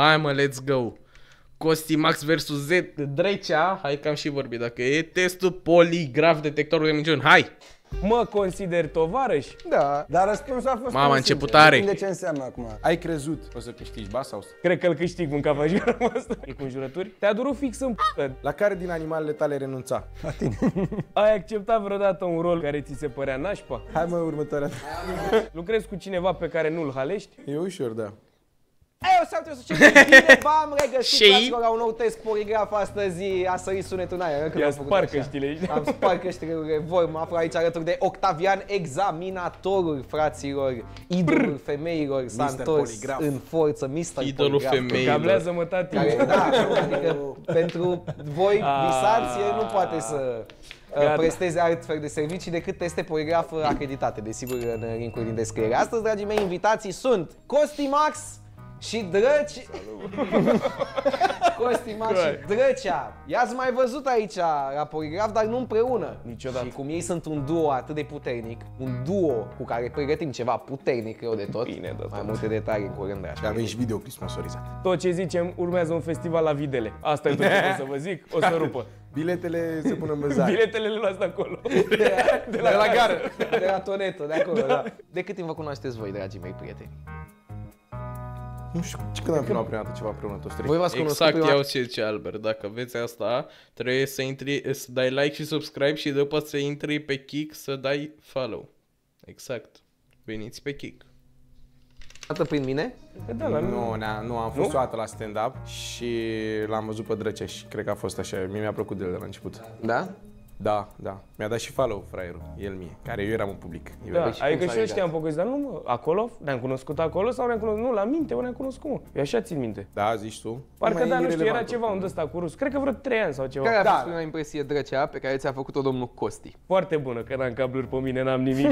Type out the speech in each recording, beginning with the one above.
Hai mă, let's go. Costi Max versus Z Drecea. Hai că am și vorbit. Dacă e testul poligraf detectorul de minciuni. Hai! Mă consider tovarăș? Da, dar răspunsul a fost Mama, unul început sincer. tare. Depinde ce înseamnă acum. Ai crezut o să câștigi, ba sau? Cred că îl câștig în cavajerul ăsta. E cu înjurături? Te-a durut fix în p***ă. La care din animalele tale renunța? Ai acceptat vreodată un rol care ți se părea nașpa? Hai mă, următoarea. Lucrezi cu cineva pe care nu-l halești? E ușor, da. Ei, o să să ce bine v-am regăsit Și? fraților, la un nou test poligraf astăzi. A sărit sunetul în aer. că Ia l-am făcut spar așa. căștile, știi? Am spart căștile, voi mă aflu aici alături de Octavian, examinatorul, fraților, idolul femeilor, s-a Mr. întors Poligraf. în forță, Mr. Idolul Poligraf. femeilor. Cablează-mă, tati. Care, da, adică pentru voi visați, el nu poate să uh, Gata. presteze altfel de servicii decât teste poligraf acriditate, desigur, în linkul din descriere. Astăzi, dragii mei, invitații sunt Costi Max și Drăci... Costi Max și Drăcea. I-ați mai văzut aici la poligraf, dar nu împreună. Niciodată. Și cum ei sunt un duo atât de puternic, un duo cu care pregătim ceva puternic rău de tot. Bine de Mai tot. multe detalii în curând, dragi. Și avem și videoclip sponsorizat. Tot ce zicem, urmează un festival la Videle. Asta e tot ce pot să vă zic. O să rupă. Biletele se pun în vânzare. Biletele le luați de acolo. De la, de la gară. De la Toneto, de acolo, da. De cât timp vă cunoașteți voi, dragii mei prieteni? Nu știu, ce când am filmat prima dată ceva împreună toți trei? Voi v-ați cunoscut Exact, prima... iau ce zice Albert. Dacă veți asta, trebuie să intri, să dai like și subscribe și după să intri pe Kik să dai follow. Exact. Veniți pe Kik. dată prin mine? Da, la Nu, na, nu, am fost Nu? o dată la stand-up și l-am văzut pe Drăcea și cred că a fost așa, mie mi-a plăcut de el de la început. Da? Da, da. Mi-a dat și follow, fraierul, el mie, care eu eram în public. Eu Da, eram- și adică cum și s-a eu știam pe dar nu, mă, acolo, ne-am cunoscut acolo sau ne-am cunoscut, nu, la minte, o ne-am cunoscut, mă. Eu așa țin minte. Da, zici tu? Parcă Mai da, nu știu, era irelevant ceva oricum. unde ăsta cu rus. Cred că vreo 3 ani sau ceva. Care a Da, fost da. prima impresie drăcea pe care ți-a făcut-o domnul Costi? Foarte bună, că n-am cabluri pe mine, n-am nimic.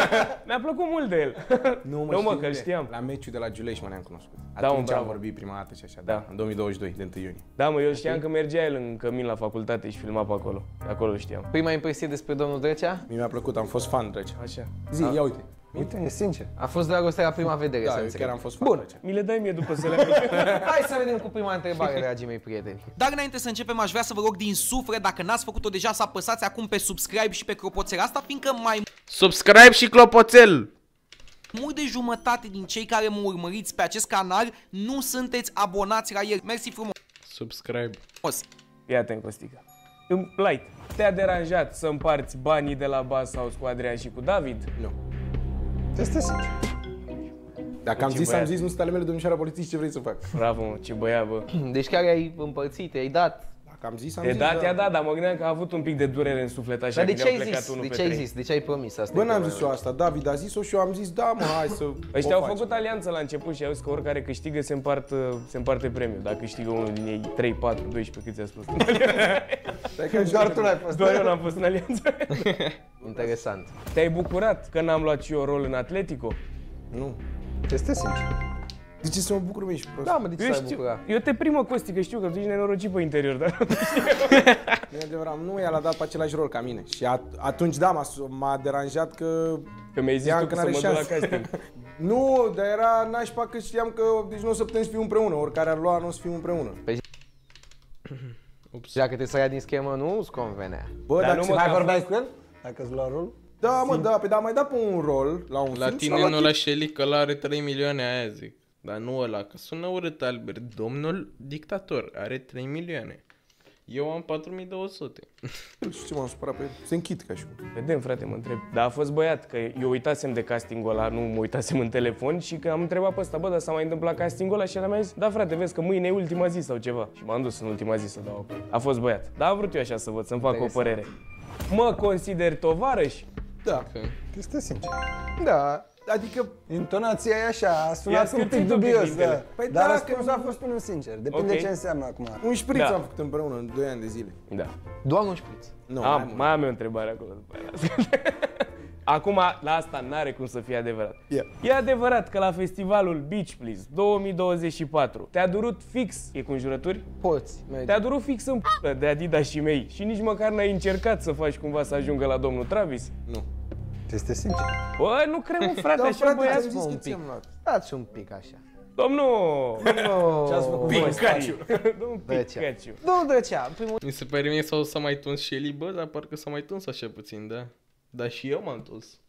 Mi-a plăcut mult de el. Nu, mă, nu, mă știi că unde? știam. La meciul de la Giuleș mă ne-am cunoscut. Da, mă, Atunci am bravo. vorbit prima dată și așa, Da. da. În 2022, de 1 iunie. Da, mă, eu știam că mergea el în cămin la facultate și filma pe acolo. De acolo știam. Prima impresie despre domnul Drăcea? Mie mi-a plăcut, am fost fan Drăcea. Așa. Zi, ia uite. Uite, e sincer. A fost dragoste la prima vedere, Da, să eu înțeleg. chiar am fost fan Bun. Drăcea. Mi le dai mie după să le aplic. Hai să vedem cu prima întrebare, dragii mei prieteni. Dar înainte să începem, aș vrea să vă rog din suflet, dacă n-ați făcut-o deja, să apăsați acum pe subscribe și pe clopoțel asta, fiindcă mai Subscribe și clopoțel! mult de jumătate din cei care mă urmăriți pe acest canal nu sunteți abonați la el. Mersi frumos! Subscribe. Ia atent, Costică. În light. Te-a deranjat să împarți banii de la Bas House cu Adrian și cu David? Nu. Este sincer. Dacă am Ce zis, am băiat. zis, nu sunt ale mele, domnișoara polițist, ce vrei să fac? Bravo, mă, ce băiat, bă. Deci care ai împărțit, ai dat? Dacă am zis, am E zis, dat, da. ți-a dat, dar mă gândeam că a avut un pic de durere în suflet, așa Dar de că ce mi-a ai plecat zis? unul De pe ce ai trei. zis? De ce ai promis asta? Bă, n-am zis eu asta, David a zis-o și eu am zis, da, mă, hai să Ăștia o au facem. făcut alianță la început și au zis că oricare câștigă se, împart, uh, se împarte premiul. Dacă câștigă unul din ei 3, 4, 12, cât ți-a spus? Stai că Doar tu n-ai fost. Doar eu n-am fost în alianță. Interesant. Te-ai bucurat că n-am luat și eu rol în Atletico? Nu. Este sincer. De ce să mă bucur mie și prost? Da, mă, de ce Eu, să ai știu, bucura? eu te primă, Costi, că știu că tu ești nenorocit pe interior, dar Nu e adevărat, nu el a dat pe același rol ca mine. Și at- atunci, da, m-a, m-a deranjat că... că mi-ai zis Ea tu încă că să n-are mă duc la șanse. casting. Nu, dar era nașpa că știam că deci nu o să putem să fim împreună. Oricare ar lua, nu o să fim împreună. Și dacă te să ia din schemă, nu îți convenea. Bă, Dar dar nu ce- mă, Mai că a vorbeai fost- cu el? Dacă îți lua rolul? Da, mă, da, pe da, mai dat pe un rol la un La film și tine l-a nu luat la Shelly că ăla are 3 milioane aia zic. Dar nu ăla, că sună urât Albert. Domnul dictator are 3 milioane. Eu am 4200. Nu știu ce m-am supărat pe el. Se închid ca și cum. Vedem, frate, mă întreb. Dar a fost băiat, că eu uitasem de castingul ăla, nu mă uitasem în telefon și că am întrebat pe ăsta, bă, dar s-a mai întâmplat castingul ăla și el mi-a zis, da, frate, vezi că mâine e ultima zi sau ceva. Și m-am dus în ultima zi să dau acolo. A fost băiat. Dar am vrut eu așa să văd, să-mi fac o Interesant. părere. Mă consider tovarăș? Da. Este sincer. Da. Adică, Intonația e așa, a Ia sunat un scârțiți pic un pic dubios, dintele. da. Păi Dar da, răspunsul că- a fost unul sincer. Depinde Ok. ce înseamnă acum. un șpriț Da. am făcut împreună în 2 ani de zile. Da. Doar un șpriț. Nu, Am, mai mult. mai am eu o întrebare acolo după aia. Acum, la asta n-are cum să fie adevărat. Ia. E adevărat că la festivalul Beach Please 2024 te-a durut fix, e cu înjurături? Poți. merge. Te-a durut fix în p***ă de Adidas și mei și nici măcar n-ai încercat să faci cumva să ajungă la domnul Travis? Nu. Este sincer. Bă, nu cred, mă, frate, Da, așa frate, băiat. ți-am zis un că pic. ți-am luat. Dați un pic așa. Domnul! No. Ce ați făcut voi? Pikachu. Domnul Drăcea. Pikachu. Domnul Drăcea, în primul Mi se pare mie sau s-a mai tuns Shelly, bă, dar parcă s-a mai tuns așa puțin, da? Dar și eu m-am tuns.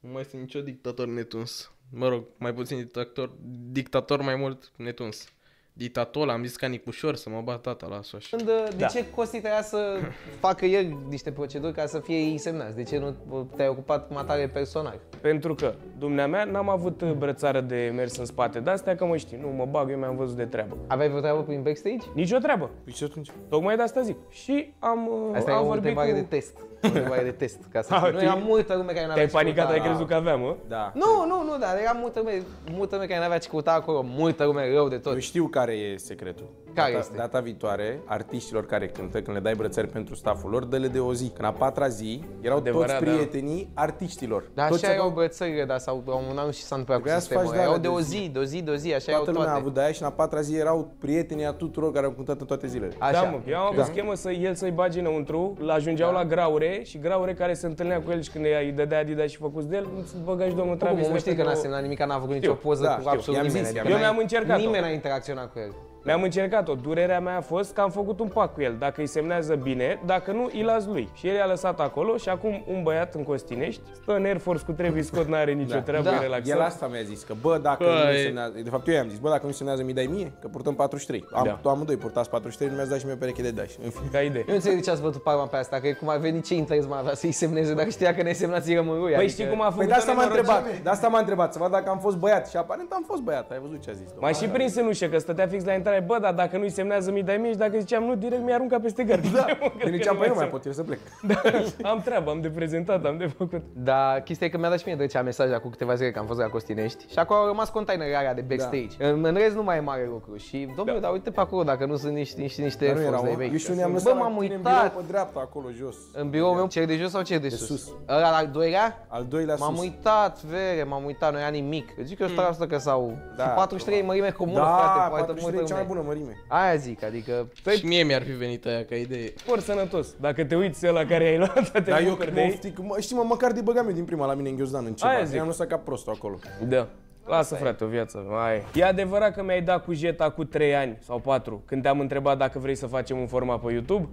Nu mai sunt nicio dictator netuns. Mă rog, mai puțin dictator, dictator mai mult netuns. Dictator, am zis ca Nicușor să mă bat tata la așa. rând, de Da. ce Costi trebuia să facă el niște proceduri ca să fie ei semnați? De ce nu te-ai ocupat cu matare personal? Pentru că, dumneamea, n-am avut brățară de mers în spate. De astea că mă știi, nu mă bag, eu mi-am văzut de treabă. Aveai vreo treabă prin backstage? Nici o treabă. Păi și atunci? Tocmai de asta zic. Și am, uh, Asta e am o vorbit întrebare cu... de test. O întrebare de test. Ca să Ah, știi. Nu tu- era multă lume care n-avea Te-ai ce panicat, căuta. ai crezut că aveam, mă? Da. Nu, nu, nu, dar era multă lume, multă lume care n-avea ce căuta acolo, multă lume rău de tot. Eu știu care e secretul. Care data, este? Data viitoare, artiștilor care cântă, când le dai brățări pentru staful lor, dă-le de o zi. Când a patra zi, erau Adevărat, toți da. prietenii artiștilor. Dar toți așa erau aveau- bățările, dar sau la un moment dat nu știu ce s-a întâmplat cu Trebuia să sistemul faci ăla. Erau de-alea de o de zi, de o zi, de o zi, așa Toată erau lumea a toate. avut de aia și în a patra zi erau prietenii a tuturor care au cântat în toate zilele. Așa. Da, mă, eu am avut Da. schemă să el să-i bage înăuntru, la ajungeau la graure și graure care se întâlnea cu el și când îi dădea Adidas și făcut de el, să băga și domnul Travis. Cum, mă știi că n-a repede o- semnat nimic, n-a făcut nicio poză da, cu știu, absolut i-am nimeni. zis, adică i-am zis. Eu n-ai- mi-am încercat-o. Nimeni n-a interacționat cu el. Mi-am încercat-o. Durerea mea a fost că am făcut un pact cu el. Dacă îi semnează bine, dacă nu, îi las lui. Și el i-a lăsat acolo și acum un băiat în Costinești stă în Air Force cu Travis Scott, n-are nicio treabă, Da. e relaxat. El asta mi-a zis, că bă, dacă Păi- nu semnează, de fapt eu i-am zis, bă, dacă nu semnează mi dai mie, că purtăm 43. Am, Da. tu amândoi purtați 43, nu mi-ați dat și mie o pereche de dași. În fine. Ca idee. Eu nu înțeleg de ce ați bătut palma pe asta, că cum ar veni ce interes mai avea să-i semneze dacă știa că ne semnați îi rămân lui. Păi știi cum a Păi făcut de asta m-a întrebat, de asta m-a întrebat, să văd dacă am fost băiat și aparent am fost băiat, ai văzut ce a zis. domnul. Mai și prins în ușă, că stătea fix la intrare, bă, dar dacă nu-i semnează mi dai mie și dacă ziceam nu, direct mi-a aruncat peste gard. Da, Că nici am, păi nu mai pot, eu să plec. Am treabă, am de prezentat, am de făcut. Da, chestia e că mi-a dat și mie Drăcea mesaj acum câteva zile că am fost la Costinești și acolo au rămas containerele alea de backstage. Da. În, în rest nu mai e mare lucru și, domnule, dar uite pe acolo dacă nu sunt niște, niște, niște Dar nu efforts erau, de mă. vechi. Eu știu, ne-am Bă, lăsat m-am la tine în birou uitat. pe dreapta, acolo, jos. În biroul meu, cer de jos sau cer de, sus? sus. Ăla al doilea? Al doilea M-am sus. uitat, vere, m-am uitat, nu era nimic. Eu zic că eu stau că sau Da. și 43 e mărime comună, Da, frate, poate 43 e multă cea mai lume. bună mărime. Aia zic, adică... Și mie mi-ar fi venit aia ca idee. Sport sănătos. Dacă te uiți la care ai luat, te Dar eu bucuri când de mă ei. oftic, mă, știi mă, măcar de băgam eu din prima la mine în Ghiozdan în ceva. Aia zic. I-am lăsat ca prostul acolo. Da. Lasă, frate, o viață. Mai. E adevărat că mi-ai dat cu jeta cu 3 ani sau 4 când te-am întrebat dacă vrei să facem un format pe YouTube?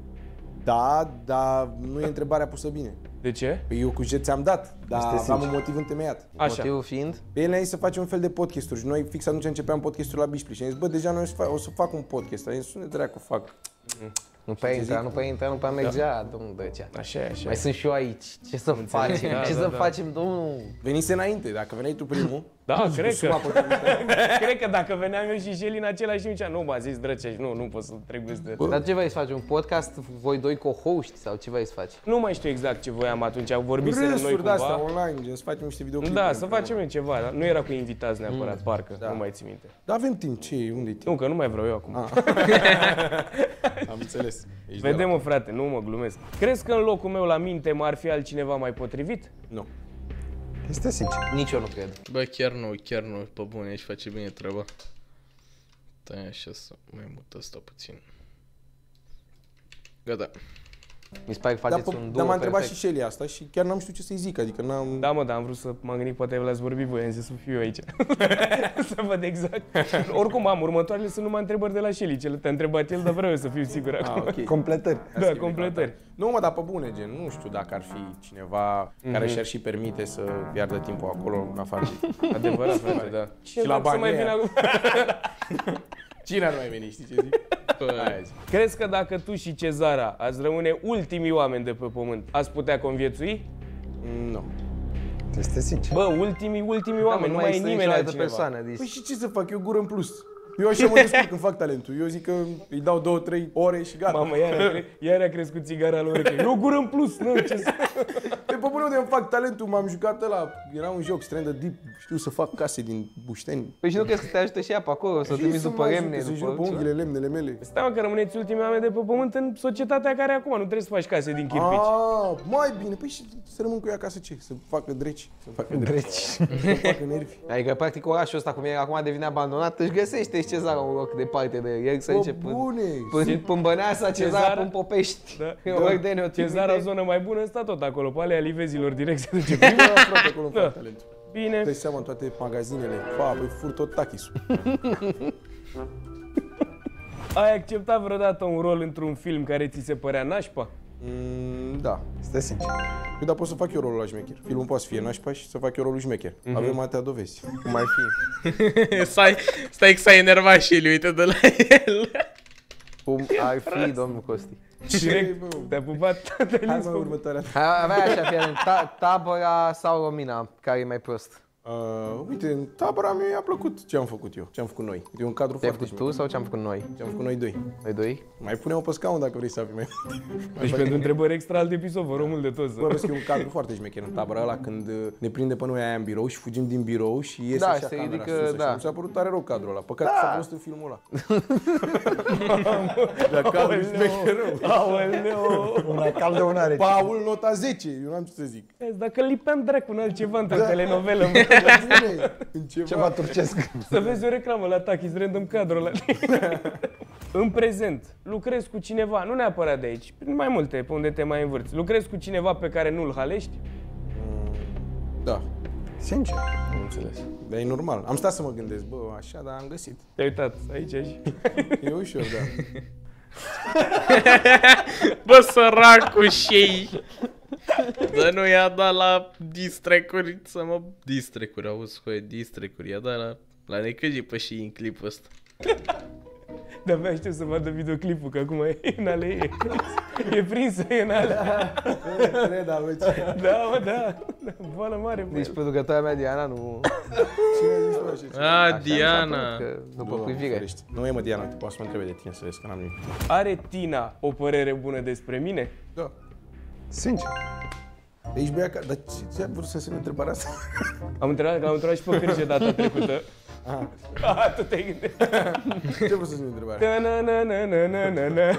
Da, dar nu e întrebarea pusă bine. De ce? Păi eu cu jet ți-am dat, dar Este am sincer. un motiv întemeiat. Așa. Motivul fiind? Pe el ne-a zis să facem un fel de podcasturi și noi fix atunci începeam podcastul la Bișpli și am zis, bă, deja noi o să, fac, o să fac un podcast. Am zis, sună dracu, fac. Nu prea intra, nu prea intra, nu prea mergea, domnul Drăcea. Așa e, așa Mai e. sunt și eu aici. Ce să facem? da, Ce da, să da. facem, domnul? Venise înainte, dacă veneai tu primul, Da, cred suma că. potrivită. cred că dacă veneam eu și Shelly în același timp, zicea, nu, m-a zis Drăceș, nu, nu pot să trec peste. Dar ce vrei să faci? Un podcast? Voi doi co-hosti? Sau ce vrei să faci? Nu mai știu exact ce voiam atunci, au vorbit noi Râsuri cumva. de-astea online, gen, să facem niște videoclipuri. Da, să facem noi ceva, dar nu era cu invitați neapărat, Mm. parcă, Da. nu mai țin minte. Dar avem timp, ce e? Unde e timp? Nu, că nu mai vreau eu acum. Ah. Am înțeles. Ești de Vedem, mă, frate, nu mă glumesc. Crezi că în locul meu la minte m-ar fi altcineva mai potrivit? la- Nu. Este sincer. Nici eu nu cred. Bă, chiar nu, chiar nu, pe bune, aici face bine treaba. Stai așa să mai mut asta puțin. Gata. Mi se pare că Dar, faceți pe- un duo dar m-a întrebat perfect. și Shelly asta și chiar n-am știut ce să-i zic, adică n-am... Da, mă, dar am vrut să m-am gândit, poate v-ați vorbit voi, am zis să fiu eu aici. să văd exact. Oricum am, următoarele sunt numai întrebări de la Shelly, ce te-a întrebat el, dar vreau eu să fiu sigur acum. Ah, ok. Completări. Da, completări. Nu, mă, dar pe bune, gen, nu știu dacă ar fi cineva care și-ar și permite să piardă timpul acolo, în afară. Adevărat, frate, da. Și la Să banii mai vină ăia. acum. Cine ar mai veni, știi ce zic? Aia zic. Crezi că dacă tu și Cezara ați rămâne ultimii oameni de pe pământ, ați putea conviețui? Nu. Este sincer. Bă, ultimii, ultimii Da, mă, oameni, nu mai e există nicio nimeni altă altcineva. persoană. Deci... Păi și ce să fac? Eu gură în plus. Eu așa mă descurc când fac talentul. Eu zic că îi dau două, trei ore și gata. Mamă, iar a, cre- iar a crescut țigara lor. că Eu gură în plus, nu, ce să... Pe pe bune unde îmi fac talentul, m-am jucat ăla. Era un joc strand de deep. Știu să fac case din bușteni. Păi și nu crezi că te ajută și ea pe acolo, să te trimiți după lemne, Să jur după... pe unghiile lemnele mele. Stai mă că rămâneți ultimii oameni de pe pământ în societatea care e acum, nu trebuie să faci case din chirpici. Ah, mai bine. Păi și să rămân cu ea acasă ce? Să facă dreci. Să facă dreci. Să facă nervi. Adică, practic, orașul ăsta, cum e acum, devine abandonat, își găsește și Cezara un loc departe de el, să Bă, zice, până, bune. până, până Băneasa, Cezara, Cezara- până Popești. Da. În Ordene, o Cezara, o trimite. zonă mai bună, sta tot acolo, pe alea livezilor direct se duce. Prima la frate acolo îmi Da. fac talentul. Bine. Dai seama în toate magazinele. Pa, păi fur tot tachisul. Ai acceptat vreodată un rol într-un film care ți se părea nașpa? Mm, da. Stai sincer. Păi, dar pot să fac eu rolul la șmecher. Filmul poate să fie nașpa și să fac eu rolul șmecher. Avem atâtea dovezi. Cum ar fi? stai, stai că s-a enervat și el, uite de la el. Cum ar fi, domnul Costi? Direct bă? te-a pupat tatăl Hai în mă, spate. următoarea. Hai, avea așa, fie ta, tabăra sau Romina, care e mai prost? Uh, uite, în tabăra mea i-a plăcut ce am făcut eu, ce am făcut noi. E un cadru Ce-ai foarte făcut tu sau ce am făcut noi? Ce am făcut noi doi. Noi doi? Mai punem-o pe scaun dacă vrei să fii mai Deci pentru întrebări extra alt episod, vă rog mult de tot. Bă, vezi că e un cadru foarte șmecher în tabăra ăla când uh, ne prinde pe noi aia în birou și fugim din birou și iese Da, așa se camera ridică, sus, așa. da. Mi s-a părut tare rău cadrul ăla. Păcat că s-a fost în filmul ăla. Dar cadrul șmecher rău. Aoleu! Una caldă, una rece. Paul nota 10, eu n-am ce să zic. Vezi, Dacă lipeam dracu în altceva într-o Da. telenovelă, mă, Bune, în ceva. Ceva turcesc. să vezi o reclamă la Takis Random cadrul ăla. în prezent, lucrezi cu cineva, nu neapărat de aici, prin mai multe, pe unde te mai învârți. Lucrezi cu cineva pe care nu-l halești? Da, Sincer. Nu înțeles. dar e normal. Am stat să mă gândesc, bă, așa, dar am găsit. Te-ai uitat aici și... E ușor, da. Bă, săracu și Dar nu i-a dat la distrecuri să mă... Distrecuri, auzi, cu distrecuri, i-a dat la... La necăji pe și în clipul ăsta. De-abia aștept să vadă videoclipul, că acum e în ale ei. E prinsă, e în ale. Cred, aveți. Da, mă, da. Boală mare, bă. Deci producătoarea mea, Diana, nu... Cine a zis bă, așa? A, așa mi s-a Diana. părut Că, după Doamne privire. ferește. Nu e mă, Diana, te poți să mă întrebe de tine să vezi că n-am nimic. Are Tina o părere bună despre mine? Da. Sincer. Ești băiat ca... Dar ce, ce a vrut să se întrebarea asta? Am întrebat, că am întrebat și pe Cârge data trecută. Aha. Ah, tu te-ai gândit. Ce a vrut să se întrebarea? Na, na, na, na, na, na, na.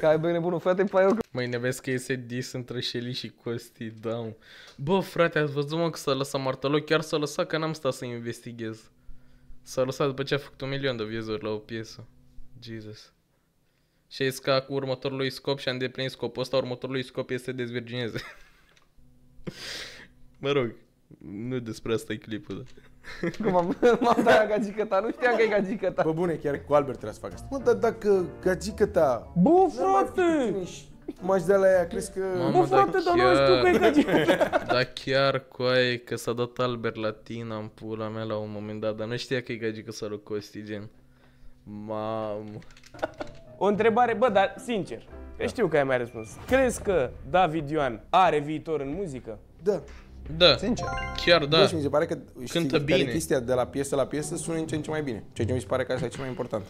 Care bă nebunul, frate, pe eu Mâine vezi că iese dis între Shelly și Costi, da. mă. Bă, frate, ați văzut mă că s-a lăsat Martăloc, chiar s-a lăsat că n-am stat să investighez. S-a lăsat după ce a făcut un milion de view la o piesă. Jesus. Și a zis că cu următorul lui scop și a îndeplinit scopul ăsta, următorul lui scop este să dezvirgineze. mă rog, nu despre asta e clipul, da. Cum am, m-am dat la gagică ta, nu știam că e gagică ta. Bă, bune, chiar cu Albert trebuia să fac asta. Mă, dar dacă gagică ta... Bă, n-ar mai fi frate! cu tine și M-aș de la ea, crezi că... Mamă, Bă, frate, dar nu știu că e gagică. Da chiar coaie că s-a dat Albert la tine în pula mea la un moment dat, dar nu știa că e gagică să lui Costi, gen. Mamă. O întrebare, bă, dar sincer, că știu că ai mai răspuns. Crezi că David Ioan are viitor în muzică? Da. Da, Sincer. chiar Da. da. și mi se pare că știi, Cântă care e bine. chestia de la piesă la piesă sună în ce în ce mai bine. Ceea ce mi se pare că asta e cel mai important.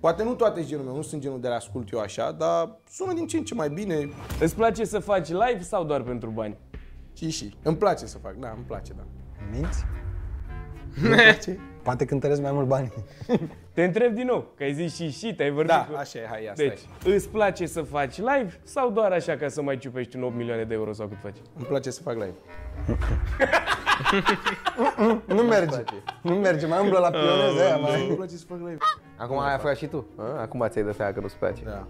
Poate nu toate genul meu, nu sunt genul de la ascult eu așa, dar sună din ce în ce mai bine Îți place să faci live sau doar pentru bani? și și. Îmi place să fac, da, îmi place, da. Minți? Nu place? Poate cântăresc mai mult bani. Te întreb din nou, că ai zis și și, te-ai vorbit Da, cu... așa e, hai, ia, Deci, stai. îți place să faci live sau doar așa ca să mai ciupești un 8 milioane de euro sau cât faci? Îmi place să fac live. Nu merge. Nu merge, mai umblă la pioneză aia, mai... Îmi place să fac live. Acum ai aflat și tu. A? Acum ți-ai dat seama că nu-ți place. Da.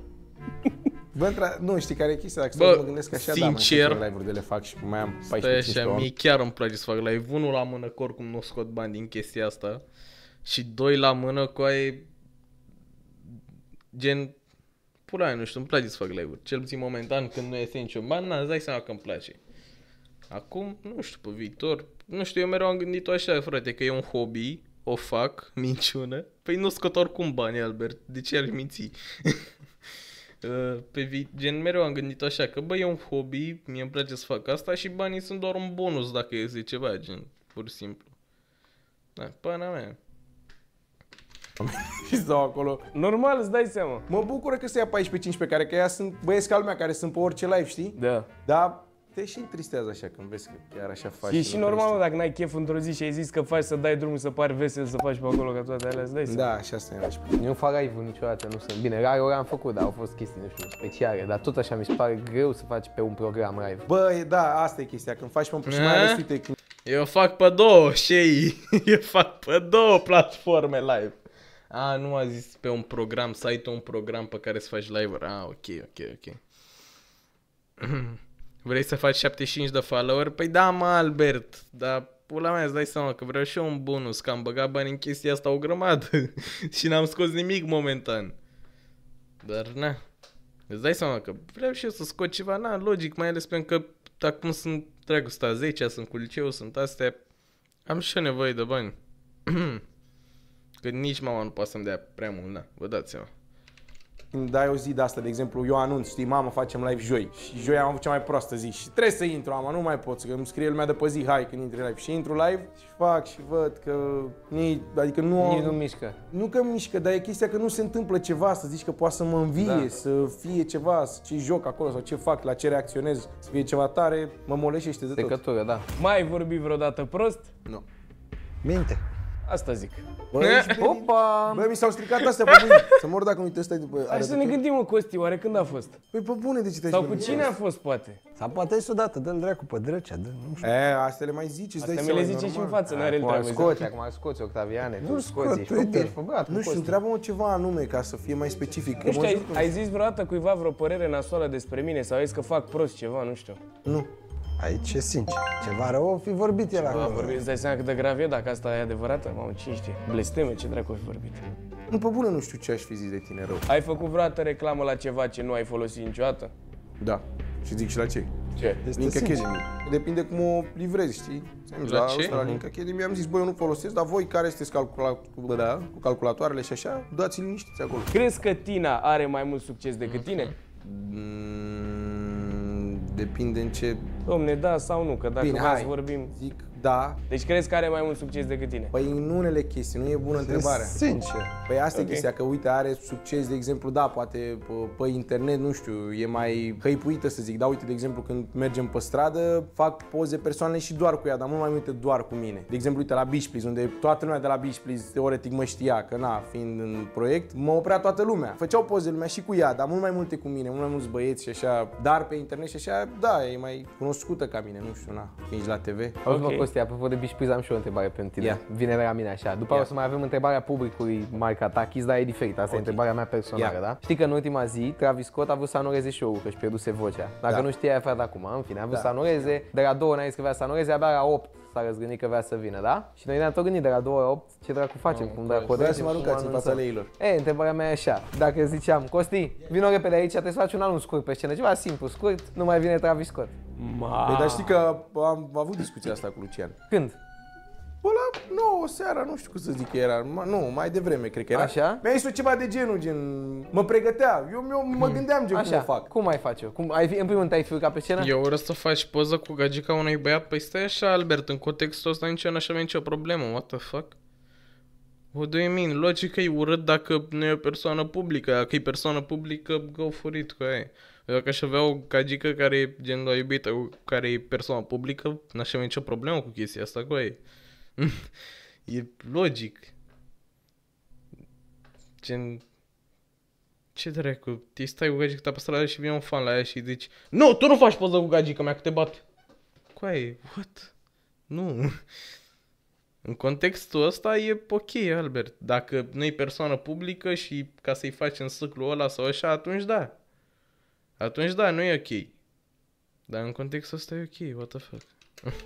Bă, întra... nu, știi care e chestia? Dacă Bă, stau să mă gândesc așa, sincer- da, mai live-uri de le fac și mai am 14-15 Stai așa, mie ani. chiar îmi place să fac live. Unul la mână, că oricum nu scot bani din chestia asta. Și doi la mână, cu ai gen pula mea, nu știu, îmi place să fac live-uri. Cel puțin momentan când nu este niciun bani, na, îți dai seama că îmi place. Acum, nu știu, pe viitor, nu știu, eu mereu am gândit-o așa, frate, că e un hobby, o fac, minciună. Păi nu scot oricum bani, Albert, de ce ar minți? Uh, pe vi- gen mereu am gândit așa că bă e un hobby, mie îmi place să fac asta și banii sunt doar un bonus dacă iese ceva, gen, pur și simplu. Da, pana mea. Și stau acolo. Normal, îți dai seama. Mă bucură că se ia 14-15 care, că ea sunt băieți ca lumea care sunt pe orice live, știi? Da. Dar te și întristează așa când vezi că chiar așa faci. Și, și nu normal, mă, trăiești. dacă n-ai chef într-o zi și ai zis că faci să dai drumul să pari vesel, să faci pe acolo ca toate alea, îți dai seama. Da, așa asta e nașpa. Eu nu fac live niciodată, nu sunt. Bine, rare ori am făcut, dar au fost chestii, nu știu, speciale. Dar tot așa mi se pare greu să faci pe un program live. Bă, e, da, asta e chestia, când faci pe un și mai A? ales, uite, când Eu fac pe două, șei, eu fac pe două platforme live. A, nu a zis pe un program, site un program pe care să faci live. Ah, ok, ok, ok. Vrei să faci 75 de follower? Păi da, mă, Albert, dar pula mea, îți dai seama că vreau și eu un bonus, că am băgat bani în chestia asta o grămadă și n-am scos nimic momentan. Dar, na, îți dai seama că vreau și eu să scot ceva, na, logic, mai ales pentru că acum sunt dragostea 10 sunt cu liceu, sunt astea, am și eu nevoie de bani. că nici mama nu poate să-mi dea prea mult, na, vă dați seama. Când dai o zi de asta, de exemplu, eu anunț, știi, mamă, facem live joi. Și joi am avut cea mai proastă zi și trebuie să intru, ama, nu mai pot, că îmi scrie lumea de pe zi, hai când intri live. Și intru live și fac și văd că nici, adică nu Nici nu mișcă. Nu că mișcă, dar e chestia că nu se întâmplă ceva, să zici că poate să mă învie, Da. să fie ceva, să ce joc acolo sau ce fac, la ce reacționez, să fie ceva tare, mă moleșește de tot. Secătură, da. Mai ai vorbit vreodată prost? Nu. Minte. Asta zic. Bă, ești Opa! Bă, mi s-au stricat astea pe mâini. Să mor dacă nu uite ăsta după Hai să ne gândim, mă, Costi, oare când a fost? Păi pe bune, de ce te-ai Sau cu gândit? cine a fost, poate? Sau poate ești odată, dă-l dracu pe drăcea, dă, nu știu. E, astea le mai zici, îți dai Asta mi le seama, e zice și în normal. față, n-are el Acum îl treabă. scoți, acum îl scoți, Octaviane, tu Nu scoți, scot, ești uite. copil, ești băgat, Nu știu, întreabă-mă ceva anume ca să fie mai specific. Nu știu, Mă ai, jur că ai zis vreodată cuiva vreo părere nasoală despre mine sau ai zis că fac prost ceva, nu știu. Nu. Aici e sincer. Ceva rău o fi vorbit el A acolo. vorbit, îți dai seama cât de grav e dacă asta e adevărată? Mamă, cine știe? Blesteme, ce dracu ai vorbit. Nu, pe bune nu știu ce aș fi zis de tine rău. Ai făcut vreodată reclamă la ceva ce nu ai folosit niciodată? Da. Și zic și la ce? Ce? Este Link sincer. Academy. Depinde cum o livrezi, știi? Ți-am La la, ce? ăsta, la Link Academy am zis, băi, eu nu folosesc, dar voi care sunteți calcula, cu, da, cu calculatoarele și așa, dați-l liniștiți acolo. Crezi că Tina are mai mult succes decât tine? Mm, depinde în ce... Domne, da sau nu? Că dacă Bine, Bine, hai. vorbim... Zic, da. Deci crezi că are mai mult succes decât tine? Păi în unele chestii, nu e bună întrebarea. Sincer. Păi asta Ok. e chestia, că uite, are succes, de exemplu, da, poate pe, pe internet, nu știu, e mai hăipuită să zic, da, uite, de exemplu, când mergem pe stradă, fac poze persoane și doar cu ea, dar mult mai multe doar cu mine. De exemplu, uite, la Beach Please, unde toată lumea de la Beach Please, teoretic, mă știa, că na, fiind în proiect, mă oprea toată lumea. Făceau poze lumea și cu ea, dar mult mai multe cu mine, mult mai mulți băieți și așa, dar pe internet și așa, da, e mai cunoscută ca mine, nu știu, na, fiind la TV. Auzi, Ok. mă, Costi, apropo de Beach Please, am și eu o întrebare pentru tine. Ia. Vine de la mine așa. După Ia. o să mai avem întrebarea publicului Marca Takis, dar e diferită. Asta e întrebarea mea personală, Ia. da? Știi că în ultima zi, Travis Scott a vrut să anuleze show-ul, că își pierduse vocea. Dacă Da. nu știai, ai aflat acum. În fine, a vrut să anuleze. De la două ori a zis că vrea să anuleze, abia la 8 s-a răzgândit că vrea să vină, da? Și noi ne-am tot gândit de la 2 la 8 ce dracu facem, cum dracu Vreau odată să mă și cum aruncați în fața anunțăm. leilor. E, întrebarea mea e așa. Dacă ziceam, Costi, vină repede aici, trebuie să faci un anunț scurt pe scenă, ceva simplu, scurt, nu mai vine Travis Scott. Ma. Păi, dar știi că am avut discuția asta cu Lucian. Când? Bă, la 9 seara, nu știu cum să zic că era, ma- nu, mai devreme cred că era. Așa? Mi-a zis ceva de genul, gen, mă pregătea, eu, eu mă gândeam gen Așa, cum o fac. cum mai faci eu? Cum, ai fi, în primul rând, ai fi urcat pe scenă? Eu urăsc să faci poză cu gagica unui băiat, păi stai așa, Albert, în contextul ăsta nici eu n-aș avea nicio problemă, what the fuck? What do you mean? Logic că e urât dacă nu e o persoană publică, dacă e persoană publică, go for it cu aia. Dacă aș avea o gagică care e gen o iubită, cu care e persoană publică, n-aș avea nicio problemă cu chestia asta cu aia. e logic. Gen, ce dracu, te stai cu gagica ta pe stradă și vine un fan la ea și zici Nu, tu nu faci poză cu gagica mea că te bat. Coaie, what? Nu. În contextul ăsta e ok, Albert. Dacă nu e persoană publică și ca să-i faci în ciclul ăla sau așa, atunci da. Atunci da, nu e ok. Dar în contextul ăsta e ok, what the fuck.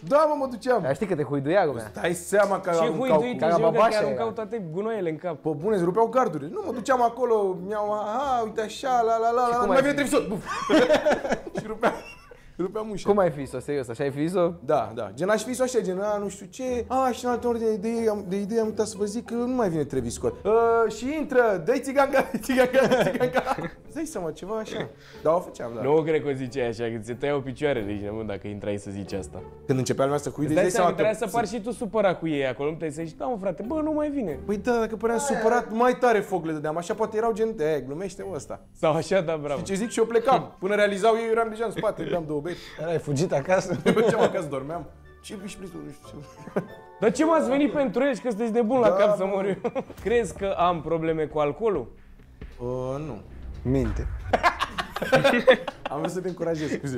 Da, mă, mă duceam. Dar știi că te huiduia lumea. Dai seama că Ce aruncau huiduit cu... ești, eu cred că babașa aruncau era. toate gunoaiele în cap. Pe bune, îți rupeau gardurile. Nu, mă duceam acolo, mi-au, aha, uite așa, la la la, la, cum mai ai vine fi? televizor, buf. și rupeam, rupeam ușa. Cum ai fi o serios? Așa ai fi o Da, da. Gen, aș fi așa, gen, a, nu știu ce. A, și în altă ordine de idei, am, de idei am uitat să vă zic că nu mai vine Travis Scott. Uh, și intră, dă-i țiganca, țiganca, țiganca. Îți dai seama, ceva așa. Da, o făceam, da. Nu cred că o ziceai așa, că ți se tăiau picioarele, deci mă, dacă intrai să zici asta. Când începea lumea să cu Îți idei, dai seama că trebuia să pari și tu supărat cu ei acolo, nu te să zici, da mă frate, bă, nu mai vine. Păi da, dacă păream supărat, mai tare foc le dădeam. Așa poate erau gen, e, glumește mă ăsta. Sau așa, da, bravo. Ce zic și eu plecam. Până realizau ei, eu eram deja în spate, eram două beti. Ai fugit acasă? Eu mergeam acasă, dormeam. Ce biși nu știu ce. Dar ce m-ați venit pentru ești, că sunteți nebun la Da, cap să mă. mor eu? Crezi că am probleme cu alcoolul? Uh, nu. Minte. Am vrut să te încurajez, scuze.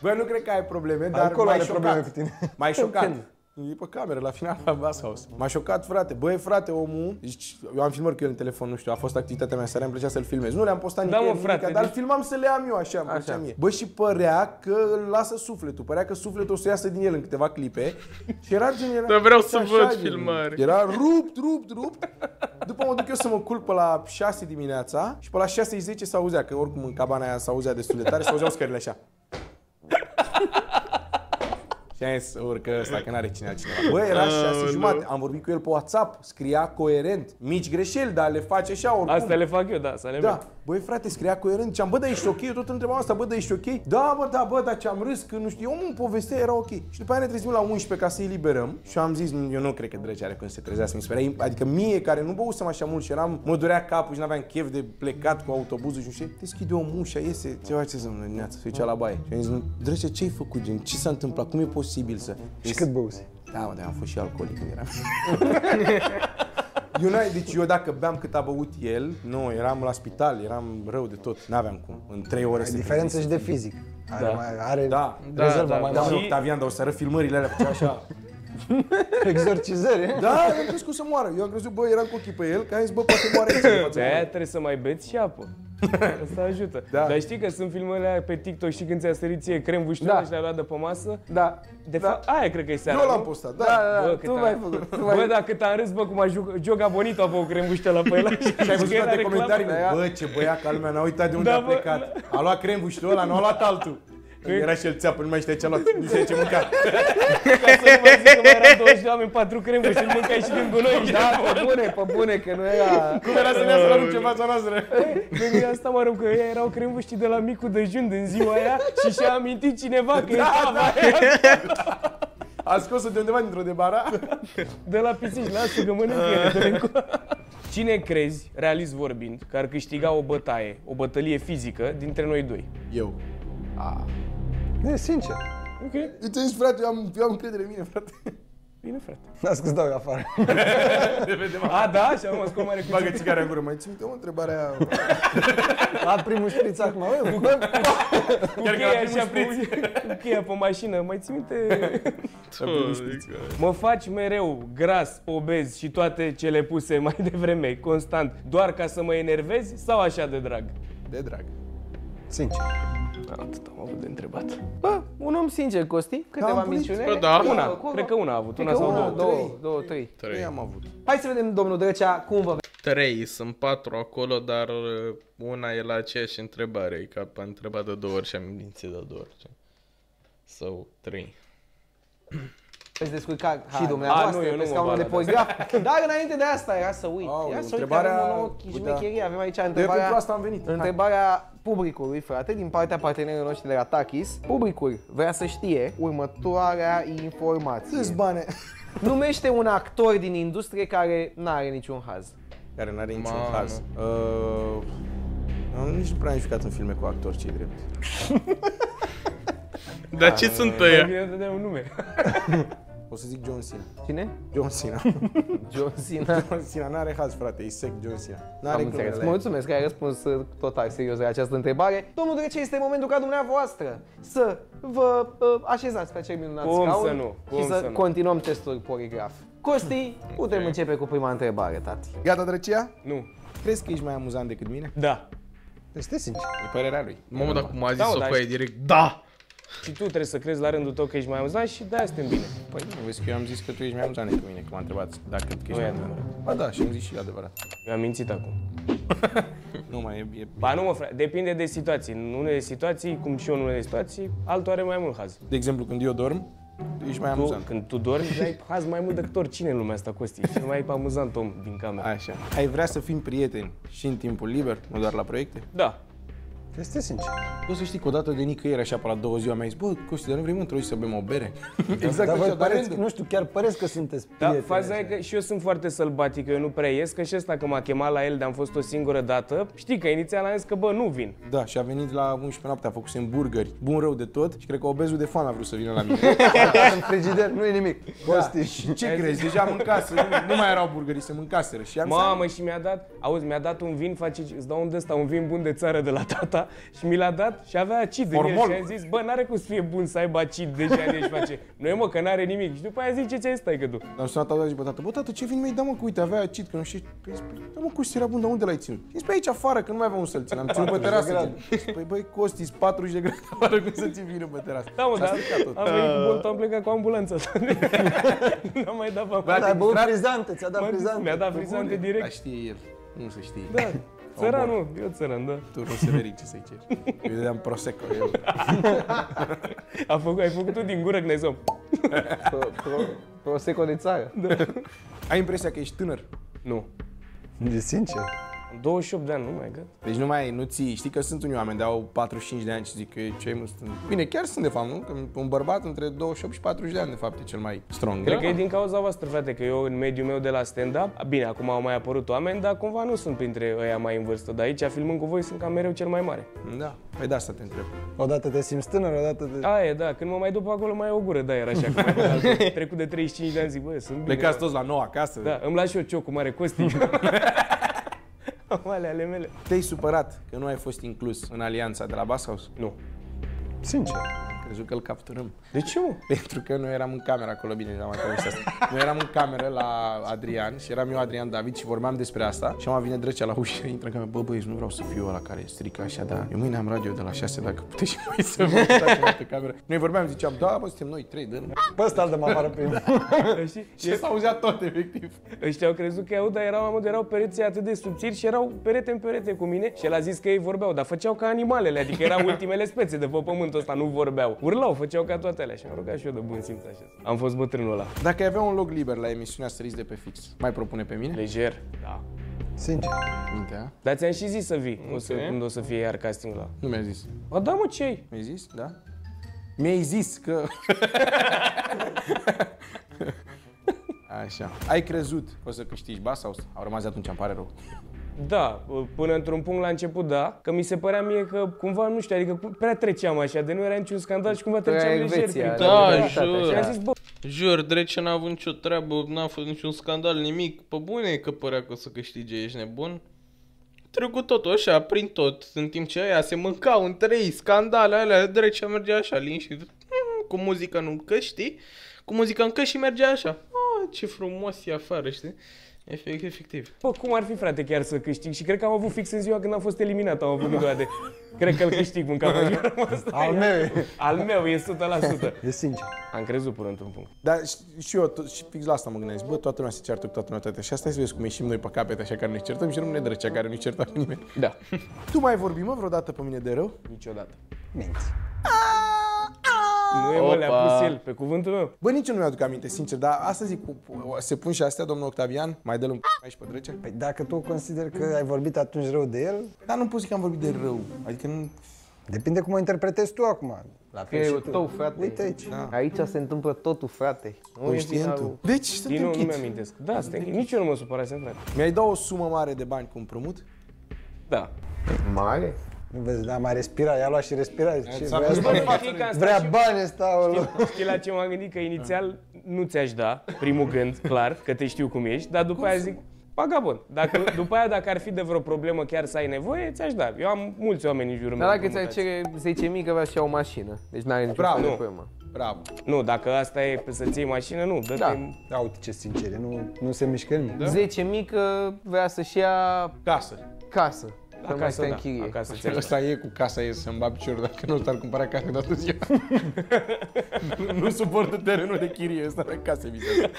Bă, nu cred că ai probleme, dar Alcoolul mai are șocat. probleme cu tine. Mai șocat. Când? E pe cameră, la final la Bass House. M-a șocat, frate. Băi, frate, omul... Deci, eu am filmări cu el în telefon, nu știu, a fost activitatea mea seara, îmi plăcea să-l filmez. Nu le-am postat Da, nicăieri, mă, frate, nimica, dar deci- filmam să le am eu așa, așa. Așa. mie. Bă, și părea că îl lasă sufletul. Părea că sufletul o să iasă din el în câteva clipe. Și era gen... Era, Dar vreau să așa, văd gen. filmare. Era rupt, rupt, rupt. După mă duc eu să mă culp pe la 6 dimineața și pe la 6 și 10 s-auzea, că oricum în cabana aia s-auzea destul de tare, s-auzeau scările așa. Și am zis, urcă ăsta, că n-are cine altcineva. Bă, era șase jumate, am vorbit cu el pe WhatsApp, scria coerent, mici greșeli, dar le face așa oricum. Asta le fac eu, da, să le Da, merg. Băi frate, scria coerent, ziceam, bă, dar ești ok? Eu tot întrebam asta, bă, dar ești ok? Da, bă, da, bă, dar ce-am râs, că nu știu, eu îmi povestea, era ok. Și după aia ne trezim la 11 ca să-i liberăm și am zis, eu nu cred că drăgea are când se trezească, mi se părea, adică mie care nu băusem așa mult și eram, mă durea capul și n-aveam chef de plecat cu autobuzul și nu știu, ce, deschide o ușa, iese, ce face să mă dimineața, se ducea la baie. Și am zis, drăgea, ce-ai făcut, gen, ce s-a întâmplat, cum e posibil să... Și cât băuse? Da, mă, dar am fost și alcoolic când eram. Eu n-ai, deci eu dacă beam cât a băut el, nu, eram la spital, eram rău de tot, n-aveam cum, în trei ore Ai să diferență și de fizic. Are, Da. mai, are Da, Da, rezerva da, mai Da, mare. mă, Octavian, dar o să arăt filmările alea, făcea așa. Exorcizări. Da, eu am crezut că o să moară. Eu am crezut, bă, eram cu ochii pe el, că am zis, bă, poate moare aici. în fața De aia mea. trebuie să mai beți și apă. Asta ajută. Da. Dar știi că sunt filmele alea pe TikTok și când ți-a sărit ție crem vuștul Da. și le-a luat de pe masă? Da. De fapt, aia cred că e seara. Eu l-am nu? postat, da. Da, da, Bă, da, cât tu am- m-ai făcut. Tu Bă, m-ai... dar cât am râs, bă, cum a juc, Joga Bonito a făcut crem vuștea la pe el. Și ai văzut toate comentariile? Bă, ce băiat ca lumea, n-a uitat de unde Da, a bă, plecat. A luat crembuștul ăla, nu a luat altul. Era și el țeapă, nu mai știa ce a luat, nu știa ce mânca. Ca să nu mai zic că mai erau 20 de oameni, patru cremuri și îl mâncai și din gunoi. Da, pe bune, pe bune, că nu era... Cum era să ne să arunce în fața noastră? Gândirea asta mă rog că ei erau cremvuștii de la micul dejun din ziua aia și și-a amintit cineva că Da, e da. A scos-o de undeva dintr-o de bara. de la pisici, lasă că mănâncă ele, dă-le încoa. Cine crezi, realist vorbind, că ar câștiga o bătaie, o bătălie fizică dintre noi doi? Eu. E sincer. Ok, Eu ți-am zis, frate, eu am, eu am încredere în mine, frate. bine frate. Las că-ți dau eu afară. A, da? Și am scos mare Bagă cuțit. țigara în gură, mai ții minte o întrebare aia. La primul șpriț acum. Bă, bă, Cu cheia așa pe, cu cheia pe mașină, mai ții minte? Mă faci mereu gras, obez și toate cele puse mai devreme, constant, doar ca să mă enervezi sau așa de drag? De drag. Sincer. Atât am avut de întrebat. Bă, un om sincer, Costi, câteva am venit. minciune. Bă, da. Una, Acolo. cred că una a avut, Cred una că sau una, două. două, Trei. două, trei. Trei Trei. am avut. Hai să vedem, domnul Drăcea, cum vă Trei, sunt patru acolo, dar uh, una e la aceeași întrebare, e că am întrebat de două ori și am mințit de două ori. Sau trei. veți descurca și A, dumneavoastră nu, eu nu pe mă scaunul de bat la poligraf. Dar înainte de asta era să uit. Aoleu, Ia să uit, întrebarea- că avem un ochi uite, șmecherie. Avem aici Eu întrebarea... pentru asta am venit. Întrebarea publicului, frate, din partea partenerilor noștri de la Takis. Publicul vrea să știe următoarea informație. Câți bani? Numește un actor din industrie care n-are niciun haz. Care n-are niciun Mamă. haz. Uh, am nici nu prea am jucat în filme cu actori, ce drept. Dar ce sunt Mai ăia? bine dădeam un nume. O să zic John Cena. Cine? John Cena. John Cena. John Cena n-are haz, frate, e sec John Cena. Am N-are înțeles. glumele. Mulțumesc că ai răspuns uh, total serios la această întrebare. Domnul Drece, este momentul ca dumneavoastră să vă uh, așezați pe acel minunat Cum scaun să nu? Cum și să, să nu? continuăm testul poligraf. Costi, putem începe cu prima întrebare, tati. Gata, drăcia? Nu. Crezi că ești mai amuzant decât mine? Da. Este sincer. E părerea lui. Mamă, dar cum a Da, zis-o dar pe aia știi- direct, da! Și tu trebuie să crezi la rândul tău că ești mai amuzant și de-aia suntem bine. Păi nu, vezi că eu am zis că tu ești mai amuzant decât mine, că m-a întrebat dacă cred că ești Nu e mai amuzant. adevărat. Ba da, și am zis și adevărat. Eu am mințit acum. Nu mai e, e Ba nu mă, frate, depinde de situații. În unele situații, cum și eu în unele situații, altul are mai mult haz. De exemplu, când eu dorm, tu ești mai Tu, amuzant. când tu dormi, ai haz mai mult decât oricine în lumea asta, Costi. Ești cel mai amuzant om din cameră. Așa. Ai vrea să fim prieteni și în timpul liber, nu doar la proiecte? Da. Este sincer. O să știi că odată de nicăieri, așa pe la două ziua, mi-ai zis, bă, Costi, dar nu vrem într-o zi să bem o bere? exact Dar așa, voi dar păreți, random. nu știu, chiar păreți că sunteți Da, prieteni. faza e așa. că și eu sunt foarte sălbatic, eu nu prea ies, că și ăsta că m-a chemat la el de am fost o singură dată, știi că inițial am zis că bă, nu vin. Da, și a venit la 11 noapte, a făcut burgeri, bun rău de tot și cred că obezul de fan a vrut să vină la mine. în frigider, nu e nimic. Costi. și ce crezi? Deja mâncase, nu, nu mai erau burgeri, se mâncaseră. Și am zis, Mamă, și mi-a dat, auzi, mi-a dat un vin, face, îți dau un de ăsta, un vin bun de țară de la tata ăla și mi l-a dat și avea acid în el Formol. și am zis, bă, n-are cum să fie bun să aibă acid de ani și face. Nu e mă, că n-are nimic. Și după aia zice ce stai că tu. Am sunat tata și bă, tată, bă, tată, ce vin mei? Da, mă, că uite, avea acid, că nu știu. Păi, spui, da, mă, Costi, era bun, dar unde l-ai ținut? Zis, pe aici afară, că nu mai aveam unde să-l țin. Am ținut pe terasă. gen. Păi, băi, Costi, 40 de grade afară, cum să ții vină pe terasă? Da, mă, S-a dar stricat tot. am venit cu boltul, am plecat cu ambulanța. N-am mai dat bani. Da, ai băut frizante, ți-a dat M-a dus- frizante. Mi-a dat frizante Dar direct. știe el, nu se știe. Da, țăranul, eu țăran, da. Tu nu Severin, ce să-i ceri? Eu dădeam Prosecco, eu. A făcut, ai făcut tu din gură când ai zis Pro, pro, prosecco de țară. Ai impresia că ești tânăr? Nu. De sincer. Am 28 de ani, nu mai gata. Deci nu mai, nu ții, știi că sunt unii oameni de au 45 de ani și zic că ce mă sunt. Bine, chiar sunt de fapt, nu? Că un bărbat între 28 și 40 de ani de fapt e cel mai strong. Cred da? că e din cauza voastră, frate, că eu în mediul meu de la stand-up, bine, acum au mai apărut oameni, dar cumva nu sunt printre ăia mai în vârstă. Dar aici, filmând cu voi, sunt cam mereu cel mai mare. Da, păi de asta te întreb. Odată te simți tânăr, odată te... Aia e, da, când mă mai duc pe acolo, mai e o gură de aer așa. Că mai altul. trecut de 35 de ani, zic, bă, sunt bine. Plecați toți la noua acasă. Da, îmi las și eu ciocul mare Costi. Am alea ale mele. Te-ai supărat că nu ai fost inclus în alianța de la Basshaus? Nu. Sincer. Am crezut că îl capturăm. De ce, mă? Pentru că noi eram în cameră acolo, bine, am mai povestit asta. Noi eram în cameră la Adrian și eram eu, Adrian David și vorbeam despre asta și am vine drăcea la ușă, intră în cameră, bă băieți, nu vreau să fiu ăla care strică așa, dar eu mâine am radio de la 6, dacă puteți și voi să vă uitați în altă cameră. Noi vorbeam, ziceam, da, bă, suntem noi trei, dă Bă, ăsta de afară primul. Știi? Și s-auzea tot, efectiv. Ăștia au crezut că aud, dar erau, amă, erau pereții atât de subțiri și erau perete în perete cu mine și el a zis că ei vorbeau, dar făceau ca animalele, adică erau ultimele spețe de pe pământul ăsta, nu vorbeau. Urlau, făceau ca toate alea și am rugat și eu de bun simț așa. Am fost bătrânul ăla. Dacă ai avea un loc liber la emisiunea Săriți de pe fix, mai propune pe mine? Lejer, da. Sincer. Mintea? Dar ți-am și zis să vii, o să, când o să fie iar castingul ăla. Nu mi-a zis. Ba da, mă, ce ai? Mi-ai zis? Da? Mi-ai zis că... Așa. Ai crezut că o să câștigi ba sau au rămas de atunci, îmi pare rău. Da, până într-un punct la început, da, că mi se părea mie că cumva, nu știu, adică prea treceam așa, de nu era niciun scandal și cumva treceam lejer Elveția, prin da, toate. Da, Exact, jur. Și am zis, bă, Jur, Drece n-a avut nicio treabă, n-a fost niciun scandal, nimic. Pe bune că părea că o să câștige, ești nebun? Trecut tot așa, prin tot, în timp ce aia se mâncau în trei scandale alea, Drecea mergea așa, liniștit, mm, cu muzică în căști, știi? Cu muzică în căști și mergea așa. Oh, ce frumos e afară, știi? Efect, efectiv. Bă, cum ar fi, frate, chiar să câștig? Și cred că am avut fix în ziua când am fost eliminat, am avut gândul de Cred că îl câștig, mânca pe Al meu e. Al meu e 100%. E sincer. Am crezut până într-un punct. Dar și, și eu, tot, și fix la asta mă gândesc. Bă, toată lumea se ceartă cu toată lumea, toate. Și asta să vezi cum ieșim noi pe capete așa care ne certăm și rămâne drăcea care nu-i certa cu nimeni. Da. Tu mai vorbi, mă, vreodată pe mine de rău? Niciodată. Minți. Nu e, mă, le-a Opa. pus el, pe cuvântul meu. Bă, nici eu nu mi-aduc aminte, sincer, dar asta zic, cu- se pun și astea, domnul Octavian, mai dă-l un p- aici pe drăcea? Păi dacă tu consideri că ai vorbit atunci rău de el, Dar nu pot zic că am vorbit de rău. Adică nu... depinde cum o interpretezi tu acum. La Că fel e și eu tu. tău, frate. Uite aici. Da. Aici se întâmplă totul, frate. Nu e Conștientul. finalul. Deci, să te Din nou, nu închid. mi-amintesc. Da, stai, nici eu nu mă supărasem, frate. Mi-ai dat o sumă mare de bani cu împrumut? Da. Mare? Nu vezi, da, mai respira, i-a luat și respira. Ce S-a vrea, pus asta? Bă, știi că am stat vrea și- bani ăsta, aolo. Știi la ce m-am gândit? Că inițial nu ți-aș da, primul gând, clar, că te știu cum ești, dar după aia zic, vagabond. Dacă, după aia, dacă ar fi de vreo problemă chiar să ai nevoie, ți-aș da. Eu am mulți oameni în jurul meu. Dar dacă ți-ar împrumutați. cere 10.000 că vrea și ia o mașină. Deci n-are nicio Bravo. fel de Nu. problemă. Bravo. Nu, dacă asta e pe să-ți iei mașină, nu, dă-te... Da. Da, uite ce sincer, e, nu, nu se mișcă nimic. Da? 10.000 că vrea să-și ia Casă. casă. Că mai Acasă, stai în da, chirie. acasă ți Ăsta e cu casa, e să-mi bag piciorul dacă nu s-ar cumpăra casă de toată ziua. nu, nu suportă terenul de chirie, ăsta de case vizează.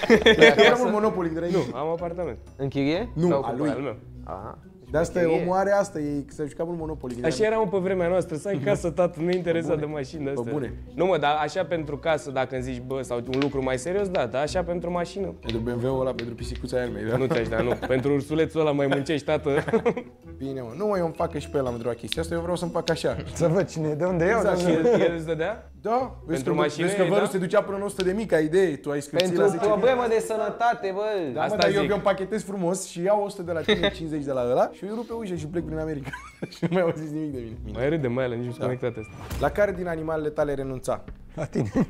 Era un monopol de Nu, am apartament. În chirie? Nu, Sau a cu- lui. Al meu. Aha. De asta e, chirie. omul are asta, e să juca mult Monopoly. Așa era mă pe vremea noastră, să ai casă, tată, nu interesa de mașină asta. bune. Nu mă, dar așa pentru casă, dacă îmi zici, bă, sau un lucru mai serios, da, dar așa pentru mașină. Pentru BMW-ul ăla, pentru pisicuța aia al mei, da? Nu ți-aș da, nu. Pentru ursulețul ăla mai muncești, tată. Bine, mă. Nu, mă, eu îmi fac că și pe el am întrebat chestia asta, eu vreau să-mi fac așa. Să văd cine e, de unde iau, Exact. de unde El, el îți dădea? Da, vezi Pentru că, mașină vezi că e, vărul da? se ducea până în 100 de mii ca idee, tu ai scârțit la Pentru 10 problemă de sănătate, bă. Da, mă, Asta dar eu zic. că împachetez frumos și iau 100 de la tine, 50 de la ăla și eu rup pe ușă și plec prin America. și nu mai auziți nimic de mine. mine. Mai râde, mai ales, nici nu sunt conectate asta. La care din animalele tale renunța? La tine.